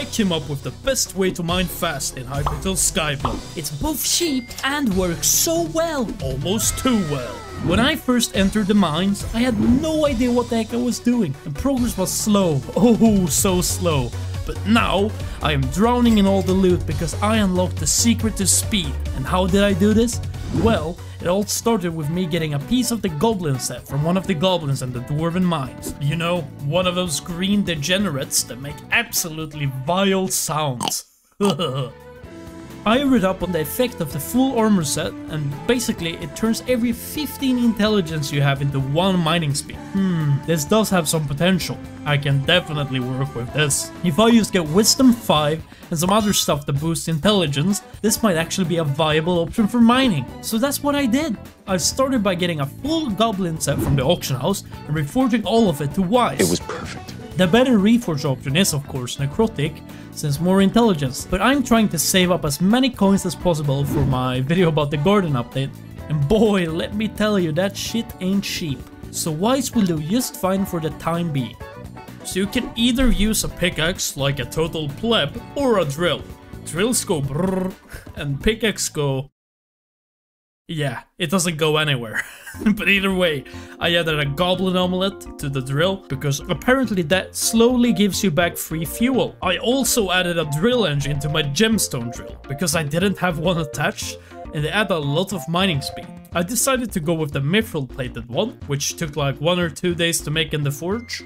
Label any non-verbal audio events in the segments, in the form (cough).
I came up with the best way to mine fast in Hypixel Skyblock. It's both cheap and works so well. Almost too well. When I first entered the mines, I had no idea what the heck I was doing, and progress was slow. (laughs) Oh, so slow. But now, I am drowning in all the loot because I unlocked the secret to speed. And how did I do this? Well, it all started with me getting a piece of the goblin set from one of the goblins in the dwarven mines. You know, one of those green degenerates that make absolutely vile sounds. (laughs) I read up on the effect of the full armor set and basically it turns every 15 intelligence you have into 1 mining speed. Hmm, this does have some potential. I can definitely work with this. If I just get wisdom 5 and some other stuff that boosts intelligence, this might actually be a viable option for mining. So that's what I did. I started by getting a full goblin set from the auction house and reforging all of it to wise. It was perfect. The better reforge option is of course necrotic, since more intelligence, but I'm trying to save up as many coins as possible for my video about the garden update, and boy, let me tell you, that shit ain't cheap. So wise will do just fine for the time being. So you can either use a pickaxe like a total pleb, or a drill. Drills go brrr, and pickaxe go yeah, it doesn't go anywhere. (laughs) but either way, I added a goblin omelette to the drill because apparently that slowly gives you back free fuel. I also added a drill engine to my gemstone drill because I didn't have one attached and they add a lot of mining speed. I decided to go with the mithril plated one, which took like one or two days to make in the forge.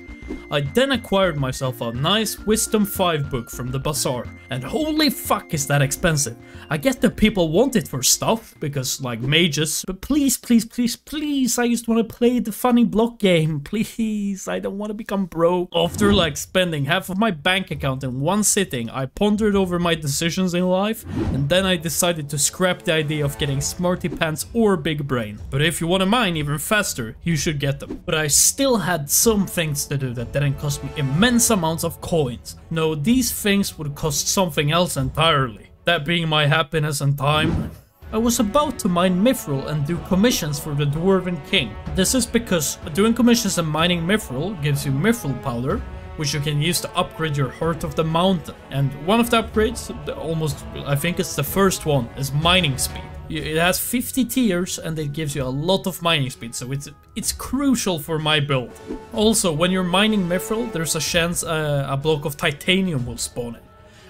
I then acquired myself a nice Wisdom 5 book from the bazaar, and holy fuck is that expensive. I get that people want it for stuff, because like mages, but please, please, please, please, I just want to play the funny block game, (laughs) please, I don't want to become broke. After like spending half of my bank account in one sitting, I pondered over my decisions in life, and then I decided to scrap the idea of getting smarty pants or big brain. But if you want to mine even faster, you should get them. But I still had some things to do that didn't cost me immense amounts of coins. No, these things would cost something else entirely. That being my happiness and time. I was about to mine mithril and do commissions for the Dwarven King. This is because doing commissions and mining mithril gives you mithril powder, which you can use to upgrade your Heart of the Mountain. And one of the upgrades, almost, I think it's the first one, is mining speed. It has 50 tiers and it gives you a lot of mining speed, so it's it's crucial for my build. Also, when you're mining mithril, there's a chance uh, a block of titanium will spawn in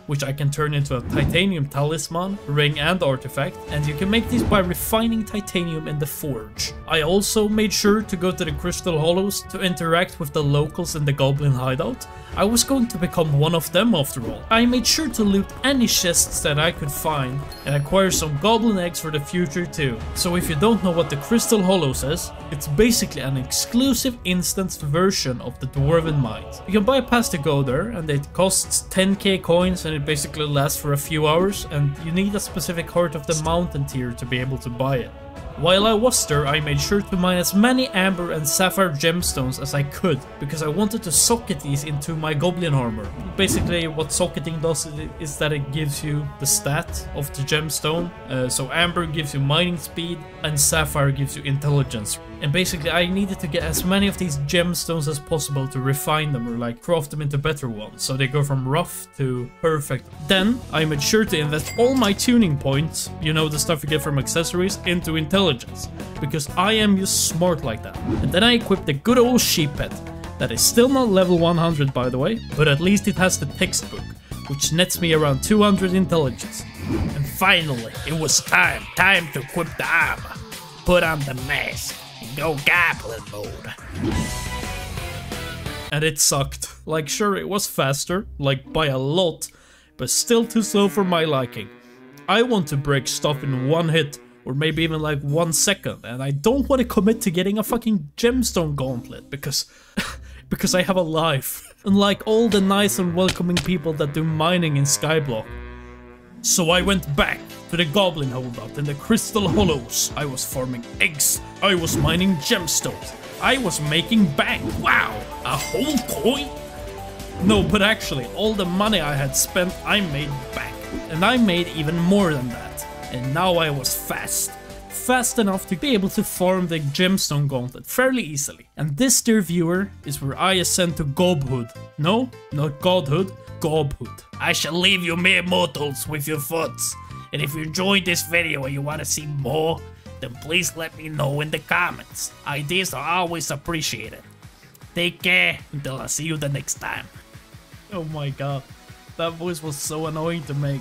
which I can turn into a titanium talisman, ring and artifact, and you can make these by refining titanium in the forge. I also made sure to go to the Crystal Hollows to interact with the locals in the Goblin hideout. I was going to become one of them after all. I made sure to loot any chests that I could find and acquire some goblin eggs for the future too. So if you don't know what the Crystal Hollows is, it's basically an exclusive instanced version of the Dwarven Mines. You can buy a pass to go there and it costs 10k coins and it basically lasts for a few hours and you need a specific Heart of the Mountain tier to be able to buy it. While I was there, I made sure to mine as many amber and sapphire gemstones as I could, because I wanted to socket these into my goblin armor. Basically, what socketing does is that it gives you the stat of the gemstone. Uh, so amber gives you mining speed, and sapphire gives you intelligence. And basically, I needed to get as many of these gemstones as possible to refine them or like craft them into better ones. So they go from rough to perfect. Then, I made sure to invest all my tuning points, you know, the stuff you get from accessories, into intelligence because I am just smart like that. And then I equipped the good old sheep pet, that is still not level 100 by the way, but at least it has the textbook, which nets me around 200 intelligence. And finally, it was time, time to equip the armor, put on the mask, and go goblin mode. And it sucked. Like sure, it was faster, like by a lot, but still too slow for my liking. I want to break stuff in one hit, or maybe even like one second, and I don't want to commit to getting a fucking gemstone gauntlet because (laughs) because I have a life, unlike all the nice and welcoming people that do mining in Skyblock. So I went back to the Goblin holdout in the Crystal Hollows. I was farming eggs, I was mining gemstones, I was making bank. Wow, a whole coin? No, but actually, all the money I had spent, I made back. And I made even more than that and now I was fast. fast enough to be able to farm the gemstone gauntlet fairly easily. And this, dear viewer, is where I ascend to Gobhood. No, not Godhood, Gobhood. I shall leave you mere mortals with your thoughts. And if you enjoyed this video and you want to see more, then please let me know in the comments. Ideas are always appreciated. Take care until I see you the next time. Oh my god, that voice was so annoying to make.